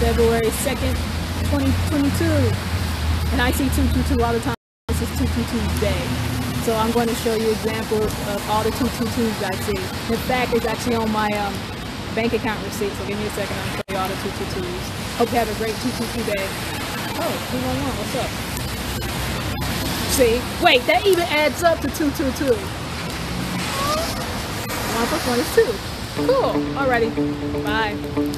February 2nd, 2022. And I see 222 all the time. This is 222 day. So I'm going to show you examples of all the 222s I see. In fact, it's actually on my um, bank account receipt. So give me a second. I'm going to show you all the 222s. Hope you have a great 222 day. Oh, 211, what's up? See? Wait, that even adds up to 222. One plus one is two. Cool. Alrighty. Bye.